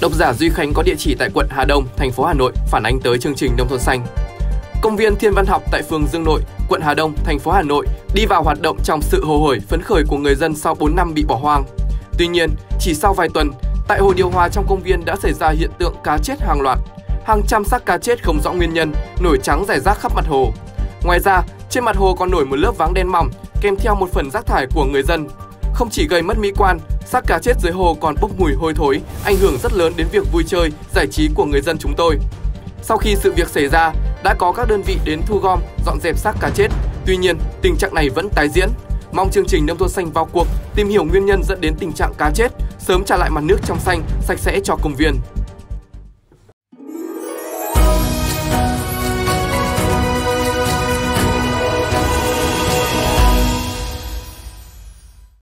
Độc giả Duy Khánh có địa chỉ tại quận Hà Đông, thành phố Hà Nội phản ánh tới chương trình Nông thôn xanh. Công viên Thiên Văn học tại phường Dương Nội, quận Hà Đông, thành phố Hà Nội đi vào hoạt động trong sự hồ hởi phấn khởi của người dân sau 4 năm bị bỏ hoang. Tuy nhiên, chỉ sau vài tuần, tại hồ điều hòa trong công viên đã xảy ra hiện tượng cá chết hàng loạt. Hàng trăm xác cá chết không rõ nguyên nhân nổi trắng rải rác khắp mặt hồ. Ngoài ra, trên mặt hồ còn nổi một lớp váng đen mỏng kèm theo một phần rác thải của người dân. Không chỉ gây mất mỹ quan, xác cá chết dưới hồ còn bốc mùi hôi thối, ảnh hưởng rất lớn đến việc vui chơi, giải trí của người dân chúng tôi. Sau khi sự việc xảy ra, đã có các đơn vị đến thu gom, dọn dẹp xác cá chết. Tuy nhiên, tình trạng này vẫn tái diễn. Mong chương trình Nông thôn xanh vào cuộc tìm hiểu nguyên nhân dẫn đến tình trạng cá chết, sớm trả lại mặt nước trong xanh, sạch sẽ cho công viên.